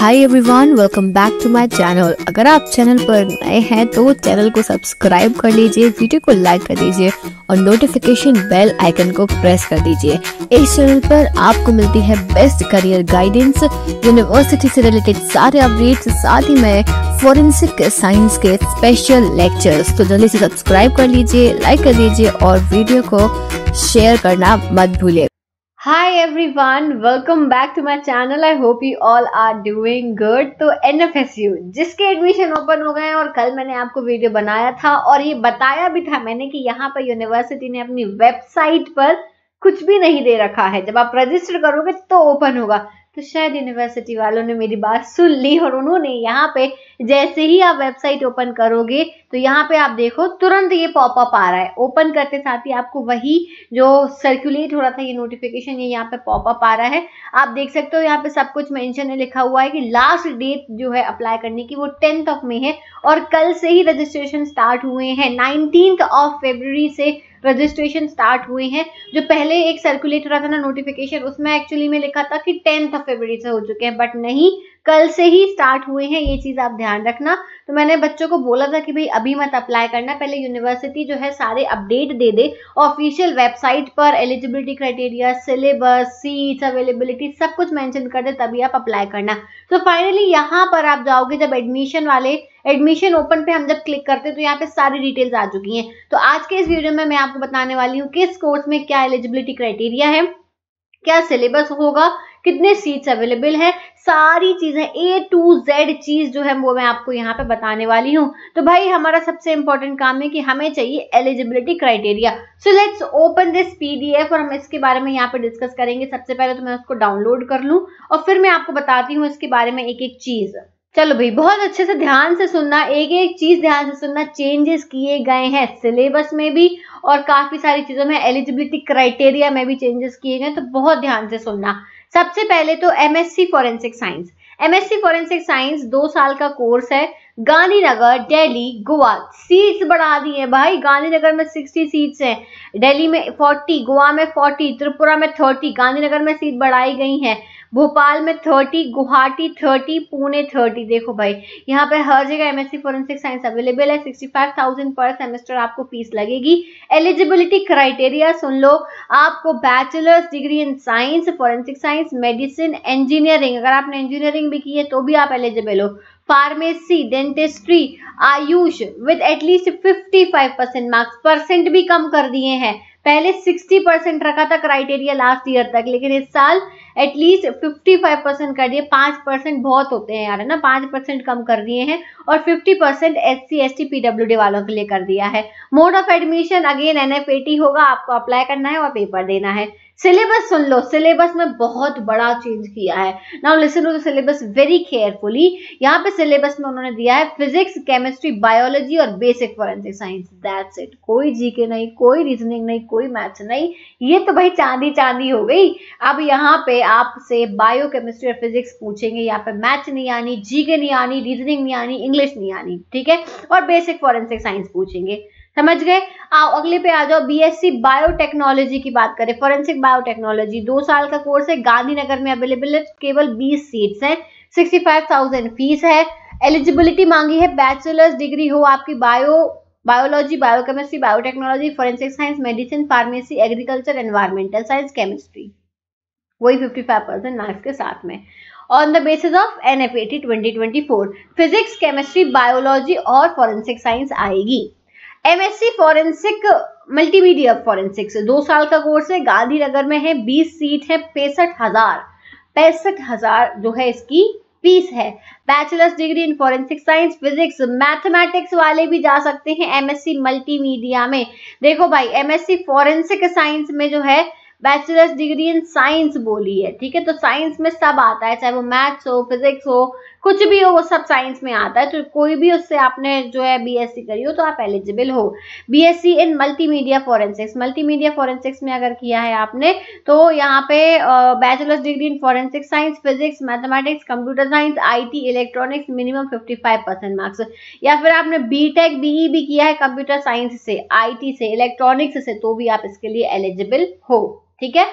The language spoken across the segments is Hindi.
Hi everyone welcome back to my channel अगर आप चैनल पर नए हैं तो चैनल को सब्सक्राइब कर लीजिए वीडियो को लाइक कर दीजिए और नोटिफिकेशन बेल आइकन को प्रेस कर दीजिए। इस चैनल पर आपको मिलती है बेस्ट करियर गाइडेंस यूनिवर्सिटी से रिलेटेड सारे अपडेट्स साथ ही में फोरेंसिक साइंस के स्पेशल लेक्चर्स तो जल्दी से सब्सक्राइब कर लीजिए लाइक कर दीजिए और वीडियो को शेयर करना मत भूलिए। Hi everyone, welcome back to my channel. I hope you all are doing good. तो NFSU जिसके एडमिशन ओपन हो गए हैं और कल मैंने आपको वीडियो बनाया था और ये बताया भी था मैंने कि यहाँ पर यूनिवर्सिटी ने अपनी वेबसाइट पर कुछ भी नहीं दे रखा है जब आप रजिस्टर करोगे तो ओपन होगा तो शायद यूनिवर्सिटी वालों ने मेरी बात सुन ली और उन्होंने यहाँ पे जैसे ही आप वेबसाइट ओपन करोगे तो यहाँ पे आप देखो तुरंत ये पॉपअप आ रहा है। ओपन करते साथ ही आपको वही जो सर्कुलेट हो रहा था, ये नोटिफिकेशन ये यहाँ पे पॉपअप आ रहा है। आप देख सकते हो यहाँ पे सब कुछ मेंशन है लिखा हुआ है कि लास्ट डेट जो है अप्लाई करने की वो टेंथ ऑफ़ मे है और कल से ही रजिस्ट्रेशन स्टार्ट हुए हैं। नाइनटीन ऑफ़ फेब्रवरी से रजिस्ट्रेशन स्टार्ट हुए हैं। जो पहले एक सर्कुलेट हो रहा था ना नोटिफिकेशन उसमें एक्चुअली में लिखा था कि टेंथ फेब्रवरी से हो चुके हैं बट नहीं कल से ही स्टार्ट हुए हैं, ये चीज़ आप ध्यान रखना। तो मैंने बच्चों को बोला था कि भाई अभी मत अप्लाई करना, पहले यूनिवर्सिटी जो है सारे अपडेट दे दे। ऑफिशियल वेबसाइट पर eligibility criteria syllabus seats availability सब कुछ मेंशन कर दे, तभी आप अप्लाई करना। तो फाइनली यहाँ पर आप जाओगे, जब एडमिशन वाले एडमिशन ओपन पे हम जब क्लिक करते हैं तो यहाँ पे सारी डिटेल्स आ चुकी हैं। तो आज के इस वीडियो में मैं आपको बताने वाली हूँ किस कोर्स में क्या एलिजिबिलिटी क्राइटेरिया है, क्या सिलेबस होगा, कितने सीट्स अवेलेबल है सारी चीज़ें ए टू जेड चीज़ जो है वो मैं आपको यहाँ पे बताने वाली हूँ। तो भाई हमारा सबसे इंपॉर्टेंट काम है कि हमें चाहिए eligibility criteria so let's open this PDF और हम इसके बारे में यहाँ पे डिस्कस करेंगे। सबसे पहले तो मैं उसको डाउनलोड कर लूँ और फिर मैं आपको बताती हूँ इसके बारे में एक एक चीज़। चलो भाई, बहुत अच्छे से ध्यान से सुनना एक एक चीज़ ध्यान से सुनना चेंजेस किए गए हैं सिलेबस में भी और काफ़ी सारी चीज़ों में एलिजिबिलिटी क्राइटेरिया में भी चेंजेस किए गए तो बहुत ध्यान से सुनना। सबसे पहले तो MSc forensic science MSc forensic science दो साल का कोर्स है. गांधीनगर, दिल्ली, गोवा. सीट्स बढ़ा दी है भाई. गांधीनगर में 60 सीट्स हैं. दिल्ली में 40 गोवा में 40 त्रिपुरा में 30 गांधीनगर में सीट बढ़ाई गई हैं. भोपाल में 30 गुवाहाटी 30 पुणे 30 देखो भाई यहाँ पे हर जगह एमएससी फॉरेंसिक साइंस अवेलेबल है। 65,000 पर सेमेस्टर आपको फ़ीस लगेगी। एलिजिबिलिटी क्राइटेरिया सुन लो। आपको bachelor's degree in science forensic science medicine engineering अगर आपने इंजीनियरिंग भी की है तो भी आप एलिजिबल हो। Pharmacy dentistry AYUSH with at least 55 percent marks percent भी कम कर दिए हैं। पहले 60 परसेंट रखा था क्राइटेरिया लास्ट ईयर तक, लेकिन इस साल एटलीस्ट 55 परसेंट कर दिए पाँच परसेंट बहुत होते हैं यार, है ना? पाँच परसेंट कम कर दिए हैं और 50 percent S C S T PW वालों के लिए कर दिया है। Mode of admission again N होगा, आपको अप्लाई करना है और पेपर देना है। सिलेबस सुन लो। सिलेबस में बहुत बड़ा चेंज किया है। Now listen to the syllabus very carefully यहाँ पे सिलेबस में उन्होंने दिया है फिजिक्स केमिस्ट्री बायोलॉजी और basic forensic science that's it कोई जीके नहीं, कोई रीजनिंग नहीं, कोई मैथ्स नहीं। ये तो भाई चांदी चांदी हो गई। अब यहाँ पे आपसे बायो केमिस्ट्री और फिजिक्स पूछेंगे। यहाँ पे मैथ्स नहीं आनी जीके नहीं आनी रीजनिंग नहीं आनी इंग्लिश नहीं आनी, ठीक है? और बेसिक फॉरेंसिक साइंस पूछेंगे। समझ गए? आओ अगले पे आ जाओ बीएससी बायोटेक्नोलॉजी की बात करें फॉरेंसिक बायोटेक्नोलॉजी दो साल का कोर्स है गांधीनगर में अवेलेबल है केवल 20 सीट्स हैं 65,000 फ़ीस है एलिजिबिलिटी मांगी है बैचलर्स डिग्री हो आपकी bio biology biochemistry biotechnology forensic science medicine pharmacy agriculture environmental science chemistry वही 55 परसेंट मार्क्स के साथ में। On the basis of N F AT twenty twenty four physics chemistry biology और फॉरेंसिक साइंस आएगी। एमएससी फॉरेंसिक मल्टीमीडिया फॉरेंसिक्स दो साल का कोर्स है, गांधीनगर में है, बीस सीट है, पैंसठ हज़ार पैंसठ हज़ार जो है इसकी फ़ीस है। Bachelor's degree in forensic science physics mathematics वाले भी जा सकते हैं एमएससी मल्टीमीडिया में। देखो भाई एमएससी फॉरेंसिक साइंस में जो है बैचलर्स डिग्री इन साइंस बोली है, ठीक है? तो साइंस में सब आता है, चाहे वो मैथ्स हो फिजिक्स हो कुछ भी हो, वो सब साइंस में आता है तो कोई भी उससे आपने जो है बीएससी करी हो तो आप एलिजिबल हो। BSc in multimedia forensics multimedia forensics में अगर किया है आपने तो यहाँ पे bachelor's degree in forensic science physics mathematics computer science IT electronics minimum 55 percent marks या फिर आपने बीटेक बीई भी किया है कंप्यूटर साइंस से आईटी से इलेक्ट्रॉनिक्स से तो भी आप इसके लिए एलिजिबल हो। ठीक है?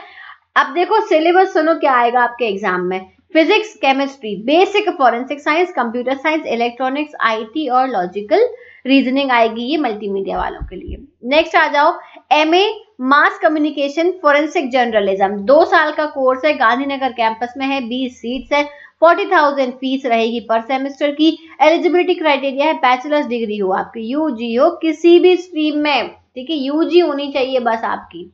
अब देखो सिलेबस सुनो क्या आएगा आपके एग्ज़ाम में। Physics chemistry basic forensic science computer science electronics IT और लॉजिकल रीजनिंग आएगी ये मल्टीमीडिया वालों के लिए। नेक्स्ट आ जाओ M A mass communication forensic journalism दो साल का कोर्स है, गांधीनगर कैंपस में है, बीस सीट्स है फोर्टी थाउज़ेंड फ़ीस रहेगी पर सेमेस्टर की। एलिजिबिलिटी क्राइटेरिया है बैचलर्स डिग्री हो आपकी यूजी हो किसी भी स्ट्रीम में, ठीक है यूजी होनी चाहिए बस आपकी।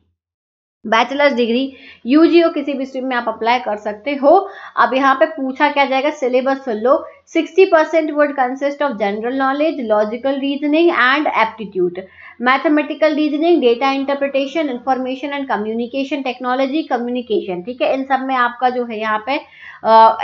बैचलर्स डिग्री यूजी हो किसी भी स्ट्रीम में आप अप्लाई कर सकते हो। अब यहाँ पे पूछा क्या जाएगा? सिलेबस सुन लो। 60 percent would consist of general knowledge logical reasoning and aptitude mathematical reasoning data interpretation information and communication technology communication ठीक है? इन सब में आपका जो है यहाँ पे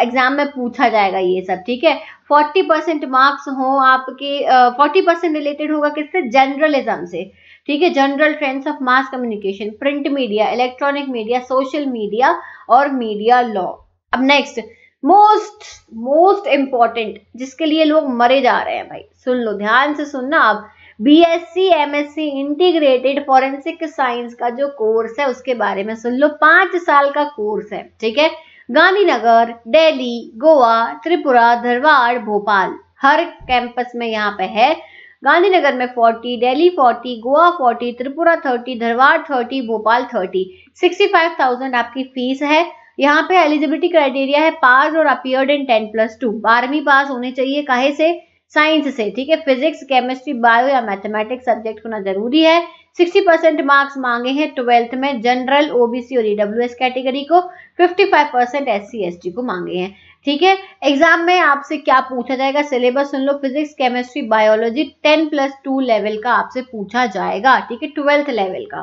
एग्ज़ाम में पूछा जाएगा ये सब। ठीक है? 40 परसेंट मार्क्स हो आपके फोर्टी परसेंट रिलेटेड होगा किससे? जनरलिज्म से। ठीक है? General trends of mass communication print media electronic media social media और मीडिया लॉ अब नेक्स्ट मोस्ट मोस्ट इंपॉर्टेंट जिसके लिए लोग मरे जा रहे हैं भाई। सुन लो, ध्यान से सुनना अब। BSc MSc integrated forensic science का जो कोर्स है, उसके बारे में सुन लो। पाँच साल का कोर्स है, ठीक है? गांधीनगर, दिल्ली, गोवा, त्रिपुरा, धरवाड़, भोपाल, हर कैंपस में यहाँ पे है। गांधीनगर में 40, दिल्ली 40, गोवा 40, त्रिपुरा 30, धरवाड़ 30, भोपाल 30, 65,000 आपकी फ़ीस है। यहाँ पे एलिजिबिलिटी क्राइटेरिया है पास और appeared in ten plus two. बारहवीं पास होने चाहिए काहे से? साइंस से ठीक है? फिजिक्स केमिस्ट्री बायो या मैथमेटिक्स सब्जेक्ट होना ज़रूरी है। 60 परसेंट मार्क्स मांगे हैं ट्वेल्थ में। जनरल ओबीसी और ईडब्ल्यू कैटेगरी को 55 परसेंट एस सी को मांगे हैं। ठीक है? एग्ज़ाम में आपसे क्या पूछा जाएगा? सिलेबस सुन लो physics chemistry biology ten plus two level का आपसे पूछा जाएगा, ठीक है? ट्वेल्थ लेवल का।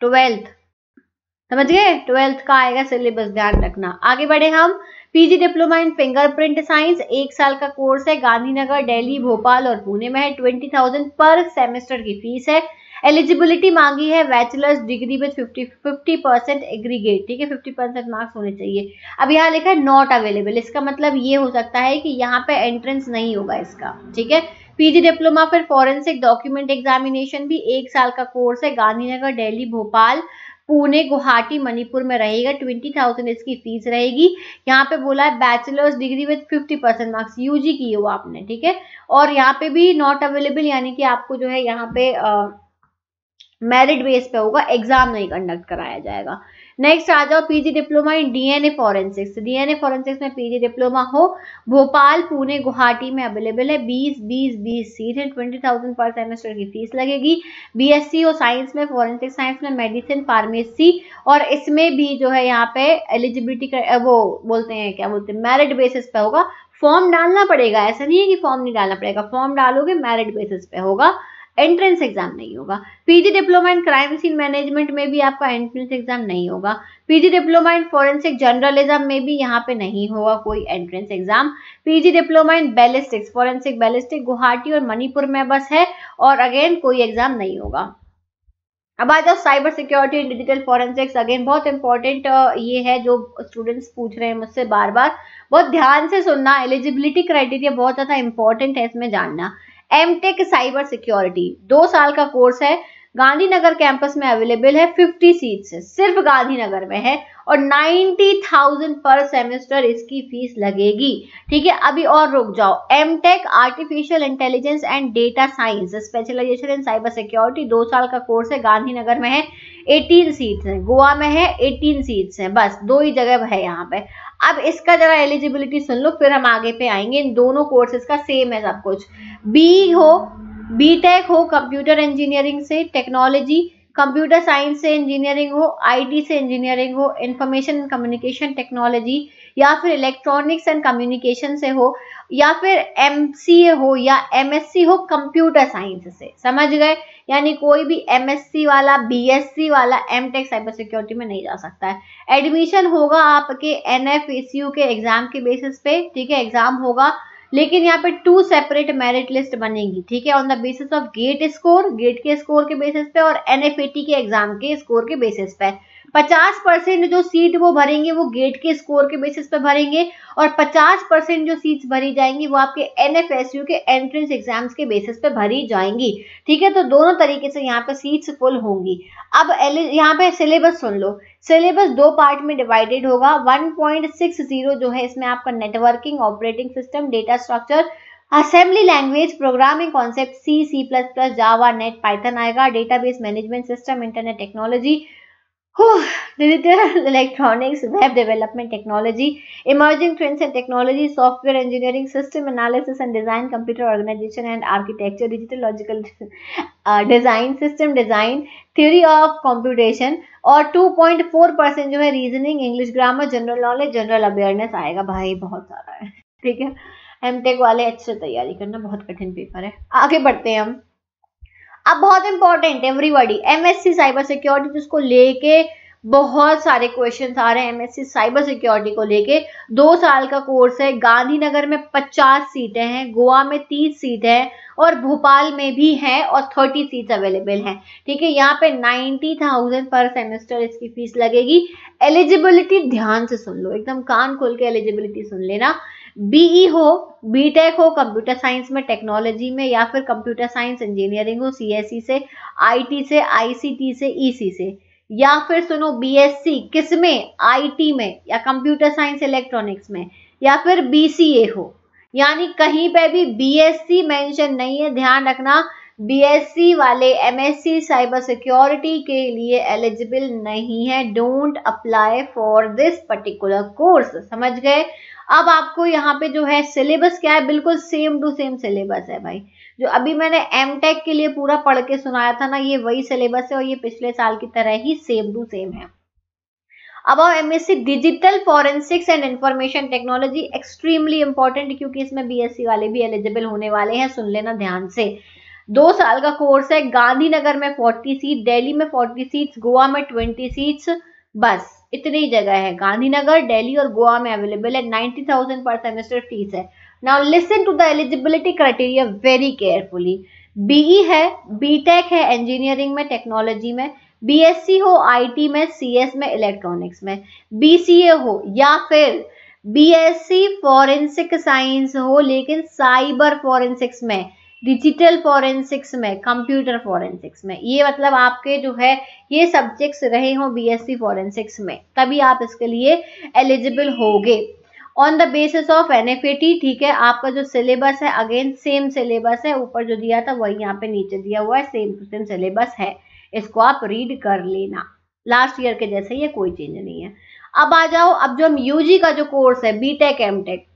ट्वेल्थ समझ गए? ट्वेल्थ का आएगा सिलेबस ध्यान रखना। आगे बढ़े हम। PG diploma in fingerprint science एक साल का कोर्स है, गांधीनगर, दिल्ली, भोपाल और पुणे में है। ट्वेंटी थाउज़ेंड पर सेमेस्टर की फ़ीस है। एलिजिबिलिटी मांगी है bachelor's degree with 50 50 percent aggregate ठीक है? 50 परसेंट मार्क्स होने चाहिए। अब यहाँ लिखा है नॉट अवेलेबल इसका मतलब ये हो सकता है कि यहाँ पे एंट्रेंस नहीं होगा इसका ठीक है? पीजी डिप्लोमा फिर फॉरेंसिक डॉक्यूमेंट एग्जामिनेशन भी एक साल का कोर्स है गांधीनगर दिल्ली भोपाल पुणे गुवाहाटी मणिपुर में रहेगा ट्वेंटी थाउज़ेंड इसकी फ़ीस रहेगी। यहाँ पे बोला है bachelor's degree with fifty percent marks UG की हो आपने ठीक है? और यहाँ पे भी नॉट अवेलेबल यानी कि आपको जो है यहाँ पे आ, मेरिट बेस पे होगा एग्ज़ाम नहीं कंडक्ट कराया जाएगा। नेक्स्ट आ जाओ PG diploma in DNA forensics DNA forensics में पीजी डिप्लोमा हो, भोपाल, पुणे, गुवाहाटी में अवेलेबल है 20 20 20 सीट है ट्वेंटी थाउज़ेंड पर सेमेस्टर की फ़ीस लगेगी। बीएससी हो साइंस में फॉरेंसिक साइंस में मेडिसिन फार्मेसी और इसमें भी जो है यहाँ पे एलिजिबिलिटी वो बोलते हैं, क्या बोलते हैं मेरिट बेसिस पे होगा। फॉर्म डालना पड़ेगा, ऐसा नहीं है कि फॉर्म नहीं डालना पड़ेगा। फॉर्म डालोगे मेरिट बेसिस पे होगा। एंट्रेंस एग्ज़ाम नहीं होगा। PG diploma in crime scene management में भी आपका एंट्रेंस एग्ज़ाम नहीं होगा। PG diploma in forensic journalism में भी यहाँ पे नहीं होगा कोई entrance exam PG diploma in ballistics forensic ballistic Guwahati और मणिपुर में बस है और अगेन कोई एग्ज़ाम नहीं होगा। अब आ जाओ cyber security and digital forensics again बहुत इंपॉर्टेंट ये है जो स्टूडेंट्स पूछ रहे हैं मुझसे बार बार बहुत ध्यान से सुनना एलिजिबिलिटी क्राइटेरिया बहुत ज़्यादा इंपॉर्टेंट है इसमें जानना। एम टेक साइबर सिक्योरिटी दो साल का कोर्स है। गांधीनगर कैंपस में अवेलेबल है। 50 सीट्स सिर्फ़ गांधीनगर में है और 90,000 पर सेमेस्टर इसकी फ़ीस लगेगी। ठीक है? अभी और रुक जाओ। M tech artificial intelligence and data science specialisation in cyber security दो साल का कोर्स है। गांधीनगर में है। 18 सीट्स हैं। गोवा में है। 18 सीट्स हैं। बस दो ही जगह है यहाँ पे। अब इसका जरा एलिजिबिलिटी सुन लो, फिर हम आगे पे आएँगे। इन दोनों कोर्सेज का सेम है सब कुछ। बी हो बी टेक हो कंप्यूटर इंजीनियरिंग से टेक्नोलॉजी कंप्यूटर साइंस से इंजीनियरिंग हो आईटी से इंजीनियरिंग हो इंफॉर्मेशन कम्युनिकेशन टेक्नोलॉजी या फिर इलेक्ट्रॉनिक्स एंड कम्युनिकेशन से हो। या फिर एमसीए हो या एमएससी हो कंप्यूटर साइंस से, समझ गए? यानी कोई भी एमएससी वाला बीएससी वाला एम टेक साइबर सिक्योरिटी में नहीं जा सकता है। एडमिशन होगा आपके एनएफएसयू के एग्ज़ाम के बेसिस पे, ठीक है? एग्ज़ाम होगा लेकिन यहाँ पे टू सेपरेट मेरिट लिस्ट बनेगी, ठीक है? On the basis of GATE score GATE के स्कोर के बेसिस पे और एनएफएटी के एग्ज़ाम के स्कोर के बेसिस पे. पचास परसेंट जो सीट वो भरेंगे, वो गेट के स्कोर के बेसिस पे भरेंगे और पचास परसेंट जो सीट्स भरी जाएँगी, वो आपके एनएफएसयू के एंट्रेंस एग्ज़ाम्स के बेसिस पे भरी जाएँगी, ठीक है? तो दोनों तरीके से यहाँ पे सीट्स फुल होंगी. अब यहाँ पे सिलेबस सुन लो. सिलेबस दो पार्ट में डिवाइडेड होगा। 1.60 जो है, इसमें आपका networking, operating system, data structure, assembly language, programming concept C C plus plus Java NET Python आएगा। Database management system, internet technology digital electronics web development technology emerging trends and technology software engineering system analysis and design computer organisation and architecture digital logical design system design theory of computation और 2.4 परसेंट जो है reasoning English grammar general knowledge general awareness आएगा भाई, बहुत सारा है। ठीक है? एम वाले अच्छे तैयारी करना, बहुत कठिन पेपर है। आगे बढ़ते हैं हम। अब बहुत important everybody MSc cyber security जिसको लेके बहुत सारे क्वेश्चन आ रहे हैं एमएससी साइबर सिक्योरिटी को लेके। दो साल का कोर्स है गांधीनगर में 50 सीटें हैं गोवा में 30 सीट है और भोपाल में भी है और 30 सीट्स अवेलेबल हैं। ठीक है यहाँ पे 90,000 पर सेमेस्टर इसकी फ़ीस लगेगी। एलिजिबिलिटी ध्यान से सुन लो एकदम कान खोल के एलिजिबिलिटी सुन लेना। बीई e हो बीटेक हो कंप्यूटर साइंस में टेक्नोलॉजी में, या फिर कंप्यूटर साइंस इंजीनियरिंग हो सीएससी से आईटी से आईसीटी से ईसी e से। या फिर सुनो बीएससी किसमें? आईटी में, या कंप्यूटर साइंस इलेक्ट्रॉनिक्स में, या फिर बीसीए हो। यानी कहीं पे भी बीएससी मेंशन नहीं है, ध्यान रखना बीएससी वाले एमएससी साइबर सिक्योरिटी के लिए एलिजिबल नहीं है। Don't apply for this particular course समझ गए? अब आपको यहाँ पे जो है सिलेबस क्या है? बिल्कुल सेम टू सेम सिलेबस है भाई। जो अभी मैंने एम टेक के लिए पूरा पढ़ के सुनाया था ना, ये वही सिलेबस है और ये पिछले साल की तरह ही सेम टू सेम है। अब आओ MSc digital forensics and information technology extremely important क्योंकि इसमें बीएससी वाले भी एलिजिबल होने वाले हैं, सुन लेना ध्यान से। दो साल का कोर्स है, गांधीनगर में 40 सीट दिल्ली में 40 सीट्स गोवा में 20 सीट्स बस। इतनी जगह है। गांधीनगर, दिल्ली और गोवा में अवेलेबल है। Ninety thousand per semester fees है। Now listen to the eligibility criteria very carefully BE है बीटेक है इंजीनियरिंग में टेक्नोलॉजी में। बीएससी हो आईटी में सीएस में इलेक्ट्रॉनिक्स में। बीसीए हो, या फिर बीएससी फॉरेंसिक साइंस हो, लेकिन साइबर फॉरेंसिक्स में। डिजिटल फॉरेंसिक्स में कंप्यूटर फॉरेंसिक्स में। ये मतलब आपके जो है, ये सब्जेक्ट्स रहे हो बीएससी फॉरेंसिक्स में, तभी आप इसके लिए एलिजिबल होगे। On the basis of NFAT ठीक है, आपका जो सिलेबस है अगेन सेम सिलेबस है, ऊपर जो दिया था, वही यहाँ पे नीचे दिया हुआ है सेम टू सेम सिलेबस है। इसको आप रीड कर लेना। लास्ट ईयर के जैसे ये कोई चेंज नहीं है। अब आ जाओ, अब जो हम यूजी का जो कोर्स है बीटेक एमटेक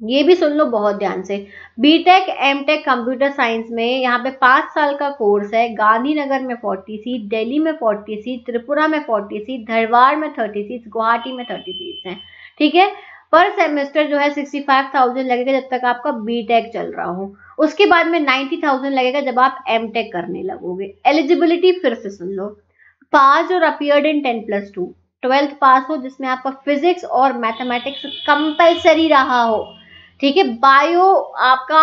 ये भी सुन लो बहुत ध्यान से। बीटेक एमटेक कंप्यूटर साइंस में यहाँ पे पाँच साल का कोर्स है। गांधीनगर में फोर्टी सीट दिल्ली में फोर्टी सीट त्रिपुरा में फोर्टी सीट धरवाड़ में थर्टी सीट गुवाहाटी में थर्टी सीट हैं। ठीक है? पर सेमेस्टर जो है सिक्सटी फाइव थाउज़ेंड लगेगा जब तक आपका बीटेक चल रहा हो। उसके बाद में नाइन्टी थाउज़ेंड लगेगा जब आप एम करने लगोगे। एलिजिबिलिटी फिर से सुन लो। पास और appeared in ten plus two twelfth pass हो जिसमें आपका फिजिक्स और मैथमेटिक्स कंपलसरी रहा हो। ठीक है बायो आपका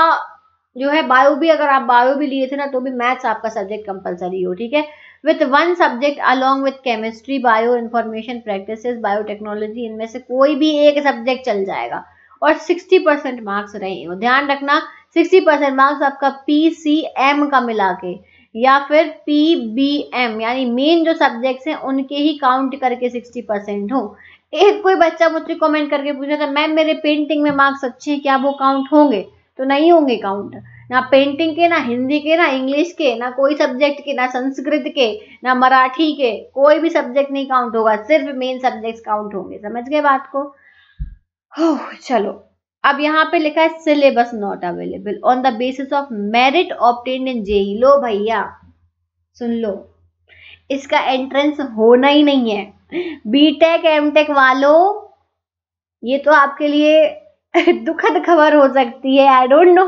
जो है बायो भी अगर आप बायो भी लिए थे ना तो भी मैथ्स आपका सब्जेक्ट कंपलसरी हो, ठीक है? With one subject along with chemistry bio information practice biotechnology इनमें से कोई भी एक सब्जेक्ट चल जाएगा और 60 परसेंट मार्क्स रहे हो। ध्यान रखना 60 परसेंट मार्क्स आपका पी सी एम का मिला के या फिर पी बी एम यानी मेन जो सब्जेक्ट्स हैं, उनके ही काउंट करके 60 परसेंट हो। एक कोई बच्चा मुझसे कमेंट करके पूछा था मैम मेरे पेंटिंग में मार्क्स अच्छे हैं, क्या वो काउंट होंगे? तो नहीं होंगे काउंट ना पेंटिंग के, ना हिंदी के, ना इंग्लिश के, ना कोई सब्जेक्ट के, ना संस्कृत के, ना मराठी के, कोई भी सब्जेक्ट नहीं काउंट होगा, सिर्फ़ मेन सब्जेक्ट काउंट होंगे। समझ गए बात को? चलो। अब यहाँ पे लिखा है syllabus not available on the basis of merit obtained in JEE लो भैया। सुन लो। इसका एंट्रेंस होना ही नहीं है। बीटेक एमटेक वालों, ये तो आपके लिए दुखद खबर हो सकती है। I don't know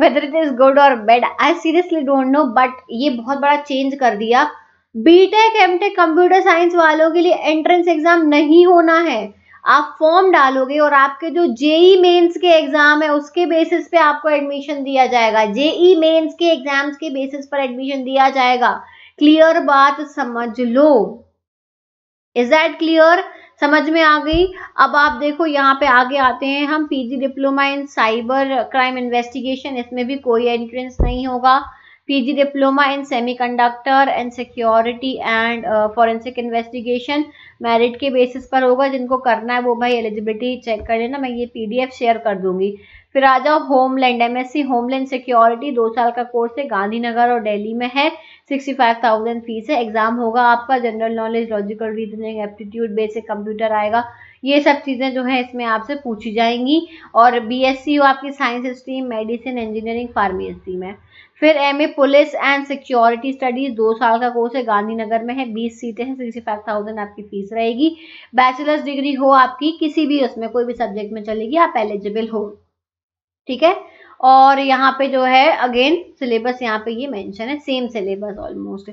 whether it is good और bad I seriously don't know but ये बहुत बड़ा चेंज कर दिया। बीटेक एमटेक कंप्यूटर साइंस वालों के लिए एंट्रेंस एग्ज़ाम नहीं होना है। आप फॉर्म डालोगे और आपके जो जेई मेंस के एग्ज़ाम है, उसके बेसिस पे आपको एडमिशन दिया जाएगा। जेई मेंस के एग्ज़ाम्स के बेसिस पर एडमिशन दिया जाएगा। क्लियर बात, समझ लो। इज़ दैट क्लियर समझ में आ गई? अब आप देखो, यहाँ पे आगे आते हैं हम। PG diploma in cyber crime investigation इसमें भी कोई एंट्रेंस नहीं होगा। PG diploma in semiconductor and security and forensic investigation merit के बेसिस पर होगा। जिनको करना है वो भाई एलिजिबिलिटी चेक कर लेना। मैं ये पीडीएफ शेयर कर दूँगी। फिर आ जाओ होमलैंड एमएससी होमलैंड सिक्योरिटी दो साल का कोर्स है। गांधीनगर और दिल्ली में है। सिक्सटी फाइव थाउज़ेंड फ़ीस है। एग्ज़ाम होगा आपका, general knowledge, logical reasoning, aptitude, basic computer आएगा। ये सब चीज़ें जो है इसमें आपसे पूछी जाएँगी। और बीएससी हो आपकी science stream medicine engineering pharmacy में। फिर M A police and security studies, दो साल का कोर्स है, गांधीनगर में है। बीस सीटें हैं, सिक्सटी फाइव थाउज़ेंड आपकी फ़ीस रहेगी। बैचलर्स डिग्री हो आपकी किसी भी, उसमें कोई भी सब्जेक्ट में चलेगी, आप एलिजिबल हो। ठीक है? और यहाँ पे जो है अगेन सिलेबस यहाँ पे ये मेंशन है सेम सिलेबस ऑलमोस्ट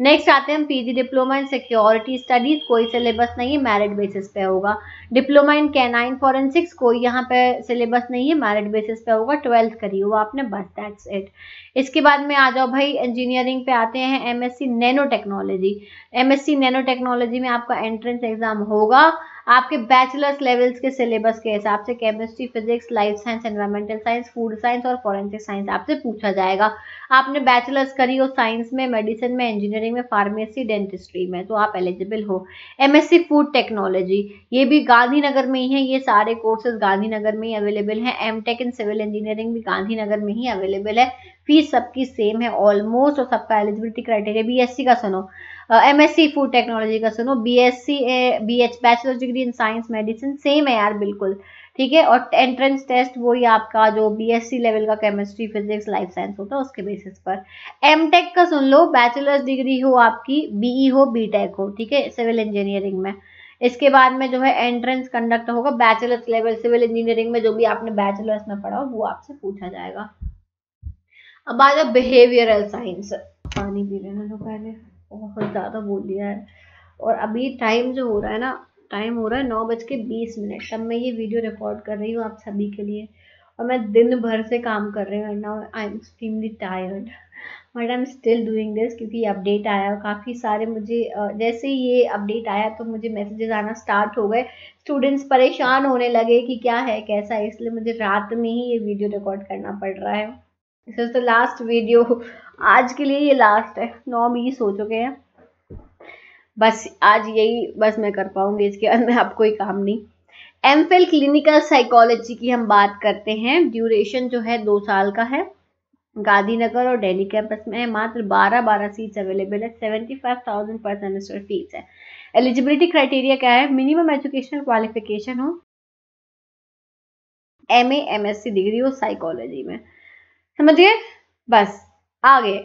नेक्स्ट आते हैं हम PG diploma in security studies कोई सिलेबस नहीं है मैरिट बेसिस पे होगा. डिप्लोमा इन कैनाइन फॉरेंसिक्स कोई यहाँ पे सिलेबस नहीं है मैरिट बेसिस पे होगा. ट्वेल्थ करी हुआ आपने, बस दैट्स इट इसके बाद में आ जाओ भाई इंजीनियरिंग पे आते हैं MSc nanotechnology MSc nanotechnology में आपका एंट्रेंस एग्ज़ाम होगा. आपके बैचलर्स लेवल्स के सिलेबस के हिसाब से chemistry physics life science environmental science food science और फॉरेंसिक साइंस आपसे पूछा जाएगा। आपने बैचलर्स करी हो साइंस में मेडिसिन में इंजीनियरिंग में फार्मेसी डेंटिस्ट्री में तो आप एलिजिबल हो। एमएससी फ़ूड टेक्नोलॉजी ये भी गांधीनगर में ही है, ये सारे कोर्सेज गांधीनगर में ही अवेलेबल हैं। M tech in civil engineering भी गांधीनगर में ही अवेलेबल है। फ़ीस सबकी सेम है ऑलमोस्ट और सबका एलिजिबिलिटी क्राइटेरिया बी का सुनो। M S C food technology का सुनो B S C B H bachelor degree in science medicine same है यार बिल्कुल। ठीक है? और एंट्रेंस टेस्ट वही आपका जो बी एस सी लेवल का केमिस्ट्री फिजिक्स लाइफ साइंस होता है, उसके बेसिस पर। एम टेक का सुन लो बैचलर्स डिग्री हो आपकी बीई हो बी टेक हो, ठीक है? सिविल इंजीनियरिंग में। इसके बाद में जो है एंट्रेंस कंडक्ट होगा बैचलर्स लेवल सिविल इंजीनियरिंग में जो भी आपने बैचलर्स में पढ़ा हो, वो आपसे पूछा जाएगा। अब आ जाओ बिहेवियरल साइंस पानी पी लेना जो पहले। बहुत ज़्यादा बोल दिया है। और अभी टाइम जो हो रहा है ना टाइम हो रहा है नौ बज के बीस मिनट। तब मैं ये वीडियो रिकॉर्ड कर रही हूँ आप सभी के लिए। और मैं दिन भर से काम कर रही हूँ now I am extremely tired but I am still doing this क्योंकि अपडेट आया और काफ़ी सारे मुझे जैसे ही ये अपडेट आया तो मुझे मैसेजेस आना स्टार्ट हो गए। स्टूडेंट्स परेशान होने लगे कि क्या है, कैसा है? इसलिए मुझे रात में ही ये वीडियो रिकॉर्ड करना पड़ रहा है। This is the last video आज के लिए ये लास्ट है। नौ बीस हो चुके हैं। बस आज यही, बस मैं कर पाऊँगी इसके में आपको कोई काम नहीं। एम फिल क्लिनिकल साइकोलॉजी की हम बात करते हैं। ड्यूरेशन जो है दो साल का है। गांधीनगर और डेली कैंपस में है। मात्र बारह बारह सीट्स अवेलेबल है। Seventy five thousand per semester fees है। एलिजिबिलिटी क्राइटेरिया क्या है? मिनिमम एजुकेशनल क्वालिफिकेशन हो। M M S C degree हो साइकोलॉजी में। समझिए बस। आगे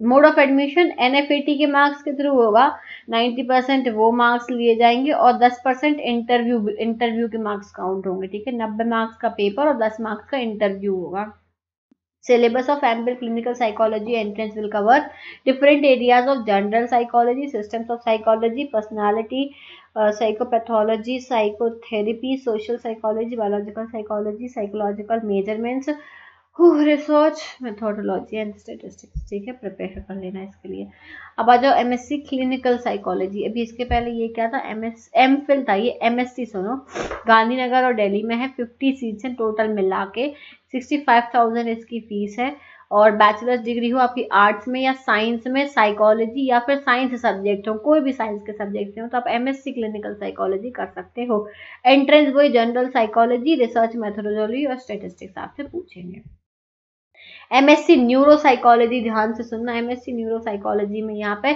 मोड ऑफ़ एडमिशन एनएफएटी के मार्क्स के थ्रू होगा 90 परसेंट वो मार्क्स लिए जाएँगे और 10 परसेंट इंटरव्यू इंटरव्यू के मार्क्स काउंट होंगे, ठीक है? 90 मार्क्स का पेपर और 10 मार्क्स का इंटरव्यू होगा। Syllabus of MPhil clinical psychology entrance will cover different areas of general psychology systems of psychology personality psychopathology psychotherapy social psychology biological psychology psychological measurements research methodology and statistics ठीक है प्रिपेयर कर लेना इसके लिए। अब आ जाओ एमएससी क्लिनिकल साइकोलॉजी अभी इसके पहले ये क्या था? एम एस एम फिल था ये एमएससी सुनो। गांधीनगर और दिल्ली में है फिफ्टी सीट्स हैं टोटल मिला के। सिक्सटी फाइव थाउज़ेंड इसकी फ़ीस है। और बैचलर्स डिग्री हो, आपकी आर्ट्स में या साइंस में साइकोलॉजी या फिर साइंस सब्जेक्ट हो, कोई भी साइंस के सब्जेक्ट हो तो आप एमएससी क्लिनिकल साइकोलॉजी कर सकते हो। एंट्रेंस वही जनरल साइकोलॉजी रिसर्च मेथोडोलॉजी और स्टेटिस्टिक्स आपसे पूछेंगे। एमएससी न्यूरोसाइकोलॉजी ध्यान से सुनना एमएससी न्यूरोसाइकोलॉजी में यहाँ पे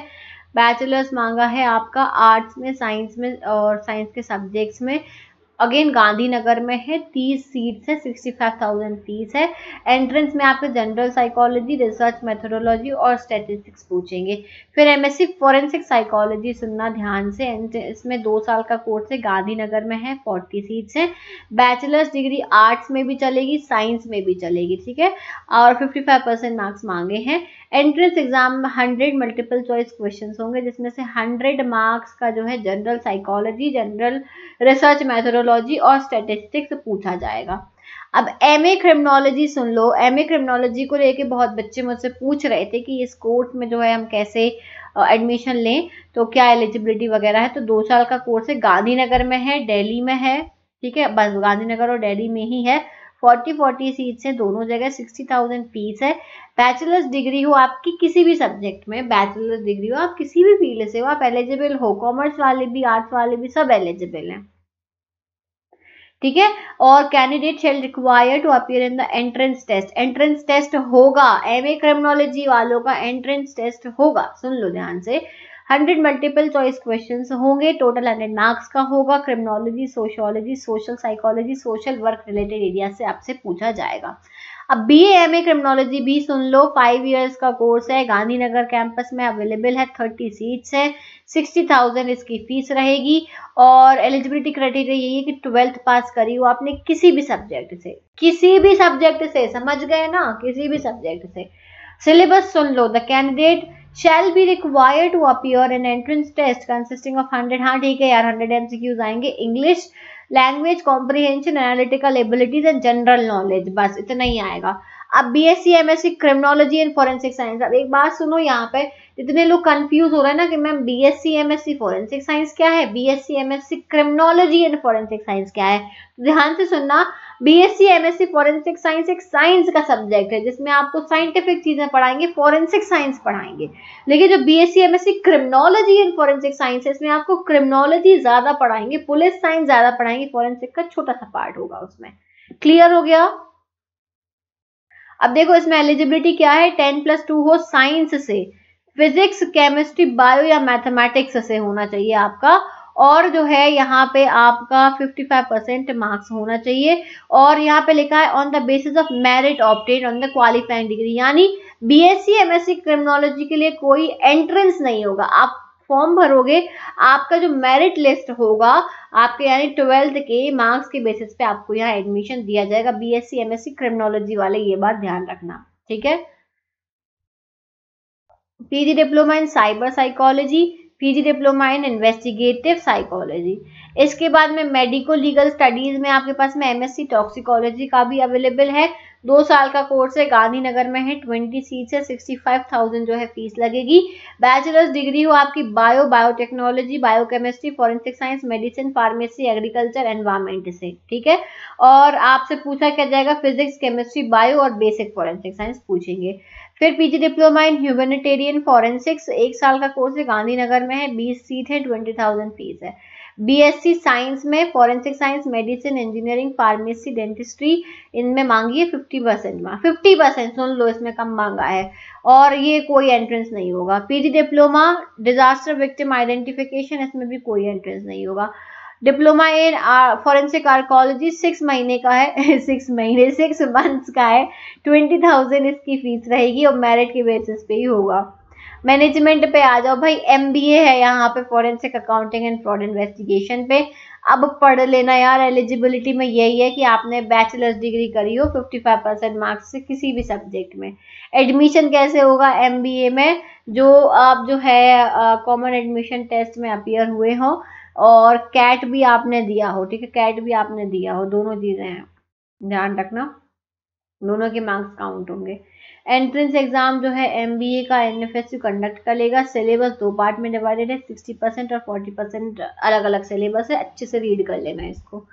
बैचलर्स मांगा है आपका आर्ट्स में साइंस में और साइंस के सब्जेक्ट्स में। अगेन गांधीनगर में है, तीस सीट्स है सिक्सटी फाइव थाउज़ेंड फ़ीस है। एंट्रेंस में आपके जनरल साइकोलॉजी रिसर्च मेथोडोलॉजी और स्टेटिस्टिक्स पूछेंगे। फिर एमएससी फॉरेंसिक साइकोलॉजी सुनना ध्यान से। इसमें दो साल का कोर्स है, गांधीनगर में है फोर्टी सीट्स है। बैचलर्स डिग्री आर्ट्स में भी चलेगी साइंस में भी चलेगी, ठीक है? और फिफ्टी फाइव परसेंट मार्क्स मांगे हैं। एंट्रेंस एग्ज़ाम में हंड्रेड मल्टीपल चॉइस क्वेश्चन होंगे, जिसमें से हंड्रेड मार्क्स का जो है general psychology general research methodology और स्टेटिस्टिक्स पूछा जाएगा। अब एम ए क्रिमिनोलॉजी सुन लो। एम ए क्रिमिनोलॉजी को लेके बहुत बच्चे मुझसे पूछ रहे थे कि इस कोर्स में जो है हम कैसे एडमिशन लें तो क्या एलिजिबिलिटी वगैरह है? तो दो साल का कोर्स है। गांधीनगर में है, दिल्ली में है, ठीक है? बस गांधीनगर और दिल्ली में ही है। फोर्टी फोर्टी सीट्स हैं, दोनों जगह सिक्सटी थाउज़ेंड फ़ीस है। बैचलर्स डिग्री हो आपकी किसी भी सब्जेक्ट में बैचलर्स डिग्री हो, आप किसी भी फ़ील्ड से हो, आप एलिजिबल हो कॉमर्स वाले भी आर्ट्स वाले भी, सब एलिजिबल हैं। ठीक है? और candidate shall require to appear in the entrance test entrance test होगा। एम ए क्रिमिनोलॉजी वालों का एंट्रेंस टेस्ट होगा। सुन लो ध्यान से। हंड्रेड मल्टीपल चॉइस क्वेश्चन होंगे। टोटल हंड्रेड मार्क्स का होगा। Criminology, sociology, social psychology, social work related area से आपसे पूछा जाएगा। अब बी एम ए क्रिमिनोलॉजी भी सुन लो। फाइव इयर्स का कोर्स है। गांधीनगर कैंपस में अवेलेबल है। थर्टी सीट्स है। सिक्सटी थाउज़ेंड इसकी फ़ीस रहेगी। और एलिजिबिलिटी क्राइटेरिया यही है कि ट्वेल्थ पास करी हो आपने किसी भी सब्जेक्ट से। किसी भी सब्जेक्ट से, समझ गए ना? किसी भी सब्जेक्ट से। सिलेबस सुन लो। The candidate shall be require to appear an entrance test consisting of hundred हाँ ठीक है यार हंड्रेड एमसीक्यूज आएँगे। English language comprehension analytical abilities and general knowledge बस, इतना ही आएगा। अब B S C M S C criminology and forensic science अब एक बात सुनो यहाँ पे इतने लोग कंफ्यूज हो रहे हैं ना कि ma'am B S C M S C forensic science क्या है? B S C M S C criminology and forensic science क्या है? तो ध्यान से सुनना B S C M S C forensic science एक साइंस का सब्जेक्ट है, जिसमें आपको साइंटिफिक चीज़ें पढ़ाएँगे फॉरेंसिक साइंस पढ़ाएँगे। लेकिन जो B S C M S C criminology and forensic science है, इसमें आपको क्रिमिनोलॉजी ज़्यादा पढ़ाएँगे पुलिस साइंस ज़्यादा पढ़ाएँगे फॉरेंसिक का छोटा सा पार्ट होगा उसमें। क्लियर हो गया? अब देखो इसमें एलिजिबिलिटी क्या है? टेन प्लस टू हो साइंस से। फिजिक्स, केमिस्ट्री, बायो या मैथमेटिक्स से होना चाहिए आपका। और जो है, यहाँ पे आपका 55 परसेंट मार्क्स होना चाहिए। और यहाँ पे लिखा है on the basis of merit obtain on the qualifying degree यानी बीएससी एमएससी क्रिमिनोलॉजी के लिए कोई एंट्रेंस नहीं होगा। आप फॉर्म भरोगे, आपका जो मेरिट लिस्ट होगा, आपके यानी ट्वेल्थ के मार्क्स के बेसिस पे आपको यहाँ एडमिशन दिया जाएगा। बी बीएससी एमएससी क्रिमिनोलॉजी वाले, ये बात ध्यान रखना। ठीक है? PG diploma in cyber psychology PG diploma in investigative psychology इसके बाद में मेडिको लीगल स्टडीज़ में आपके पास में एमएससी टॉक्सिकोलॉजी का भी अवेलेबल है। दो साल का कोर्स है, गांधीनगर में है ट्वेंटी सीट है सिक्सटी फाइव थाउज़ेंड जो है फ़ीस लगेगी। बैचलर्स डिग्री हो आपकी bio biotechnology biochemistry forensic science medicine pharmacy agriculture environment से, ठीक है? और आपसे पूछा क्या जाएगा फिजिक्स केमिस्ट्री बायो और बेसिक फॉरेंसिक साइंस पूछेंगे। फिर PG diploma in humanitarian forensics, एक साल का कोर्स है गांधीनगर में है, बीस सीट है, ट्वेंटी थाउज़ेंड फ़ीस है। बीएससी साइंस में, forensic science, medicine, engineering, pharmacy, dentistry, इनमें मांगी है फिफ्टी परसेंट में फिफ्टी परसेंट सुन लो, इसमें कम मांगा है। और ये कोई एंट्रेंस नहीं होगा। PG diploma disaster victim identification इसमें भी कोई एंट्रेंस नहीं होगा। Diploma in forensic archaeology six महीने का है सिक्स महीने सिक्स मंथ्स का है। ट्वेंटी थाउज़ेंड इसकी फ़ीस रहेगी और मेरिट के बेसिस पे ही होगा। मैनेजमेंट पे आ जाओ भाई एमबीए है यहाँ पे forensic accounting and fraud investigation पे। अब पढ़ लेना यार एलिजिबिलिटी में यही है कि आपने बैचलर्स डिग्री करी हो 55 परसेंट मार्क्स से किसी भी सब्जेक्ट में। एडमिशन कैसे होगा एमबीए में? जो आप जो है कॉमन एडमिशन टेस्ट में अपियर हुए हो और कैट भी आपने दिया हो, ठीक है? कैट भी आपने दिया हो, दोनों चीज़ें हैं। ध्यान रखना, दोनों के मार्क्स काउंट होंगे। एंट्रेंस एग्ज़ाम जो है एमबीए का एन कंडक्ट कर लेगा। सिलेबस दो पार्ट में डिवाइडेड है। सिक्सटी परसेंट और फोर्टी परसेंट अलग अलग सिलेबस है। अच्छे से रीड कर लेना इसको।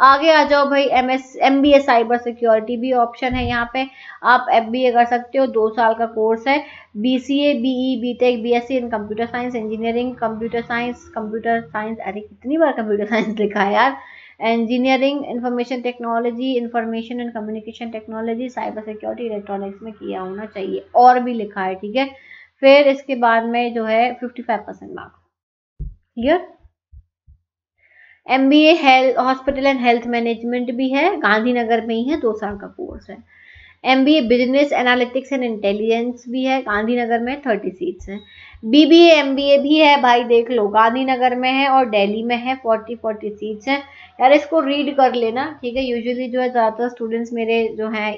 आगे आ जाओ भाई M S M B A cyber security भी ऑप्शन है यहाँ पे। आप एफ़ बी ए कर सकते हो। दो साल का कोर्स है। B C A B E B tech B S C in computer science engineering computer science computer science अरे कितनी बार कंप्यूटर साइंस लिखा है यार। Engineering information technology information and communication technology cyber security electronics में किया होना चाहिए। और भी लिखा है, ठीक है? फिर इसके बाद में जो है fifty five percent marks clear M B A hospital and health management भी है, गांधीनगर में ही है, दो साल का कोर्स है। M B A business analytics and intelligence भी है, गांधीनगर में थर्टी सीट्स हैं। B B M B A भी है भाई, देख लो, गांधीनगर में है और दिल्ली में है फोर्टी फोर्टी सीट्स हैं। यार इसको रीड कर लेना, ठीक है? यूजुअली जो है ज़्यादातर स्टूडेंट्स मेरे जो हैं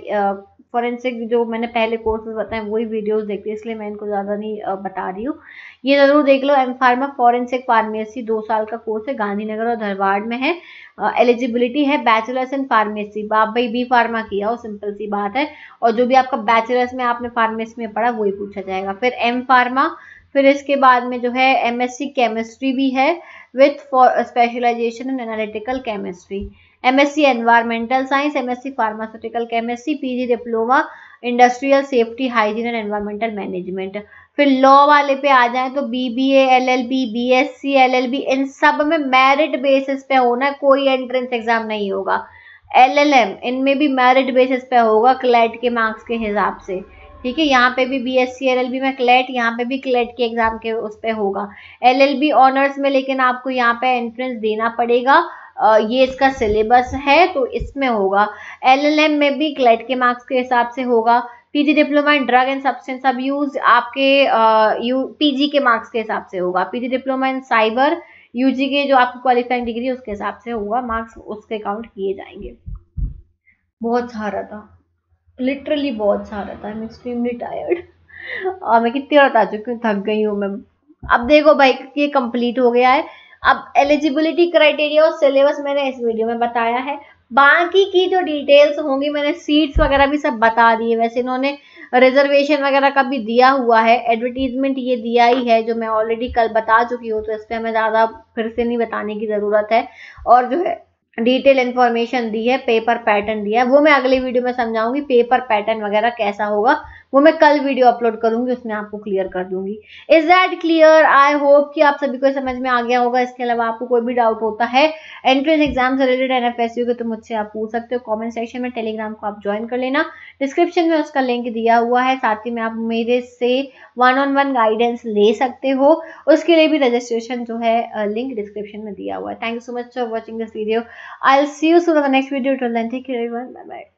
फॉरेंसिक जो मैंने पहले कोर्सेज बताए, वही वीडियोस देखते हैं, इसलिए मैं इनको ज़्यादा नहीं बता रही हूँ। ये ज़रूर देख लो एम फार्मा फॉरेंसिक फार्मेसी दो साल का कोर्स है, गांधीनगर और धरवाड़ में है। एलिजिबिलिटी है बैचलर्स इन फार्मेसी आप भाई बी फार्मा किया हो सिंपल सी बात है। और जो भी आपका बैचलर्स में आपने फार्मेसी में पढ़ा, वही पूछा जाएगा। फिर एम फार्मा फिर इसके बाद में जो है एमएससी केमिस्ट्री भी है with four specialization in analytical chemistry MSc environmental science MSc pharmaceutical chemistry PG diploma industrial safety hygiene and environmental management फिर लॉ वाले पे आ जाए तो B B L L B B S C L L B इन सब में मेरिट बेसिस पे होना कोई एंट्रेंस एग्ज़ाम नहीं होगा। एल एल एम इनमें भी मेरिट बेसिस पे होगा क्लेट के मार्क्स के हिसाब से। ठीक है, यहाँ पे भी B S C L L B में क्लेट यहाँ पे भी क्लेट के एग्ज़ाम के उस पर होगा। एल एल बी ऑनर्स में लेकिन आपको यहाँ पे एंट्रेंस देना पड़ेगा। ये इसका सिलेबस है तो इसमें होगा। एलएलएम में भी क्लेट के मार्क्स के हिसाब से होगा। PG diploma in drug and substance abuse आपके यू पीजी के मार्क्स के हिसाब से होगा। PG diploma in cyber UG के जो आपकी क्वालिफाइंग डिग्री है, उसके हिसाब से होगा। मार्क्स उसके काउंट किए जाएँगे। बहुत सारा था। लिटरली बहुत सारा था। आई एक्सट्रीमली टायर्ड और मैं कितनी आ चुकी हूँ, थक गई हूँ मैं। अब देखो भाई, ये कंप्लीट हो गया है। अब एलिजिबिलिटी क्राइटेरिया और सिलेबस मैंने इस वीडियो में बताया है। बाकी की जो डिटेल्स होंगी, मैंने सीट्स वगैरह भी सब बता दिए। वैसे इन्होंने रिजर्वेशन वगैरह का भी दिया हुआ है। एडवर्टीजमेंट ये दिया ही है, जो मैं ऑलरेडी कल बता चुकी हूँ तो इस पर हमें ज़्यादा फिर से नहीं बताने की ज़रूरत है। और जो है डिटेल इन्फॉर्मेशन दी है पेपर पैटर्न दिया है। वो मैं अगले वीडियो में समझाऊँगी पेपर पैटर्न वगैरह कैसा होगा। वो मैं कल वीडियो अपलोड करूँगी, उसमें आपको क्लियर कर दूँगी। Is that clear I hope कि आप सभी को समझ में आ गया होगा। इसके अलावा आपको कोई भी डाउट होता है एंट्रेंस एग्ज़ाम से रिलेटेड एनएफएसयू के तो मुझसे आप पूछ सकते हो। कमेंट सेक्शन में टेलीग्राम को आप ज्वाइन कर लेना। डिस्क्रिप्शन में उसका लिंक दिया हुआ है। साथ ही में आप मेरे से वन ऑन वन गाइडेंस ले सकते हो। उसके लिए भी रजिस्ट्रेशन जो है लिंक डिस्क्रिप्शन में दिया हुआ है। Thank you so much for watching this video I see you soon the next video take care everyone bye bye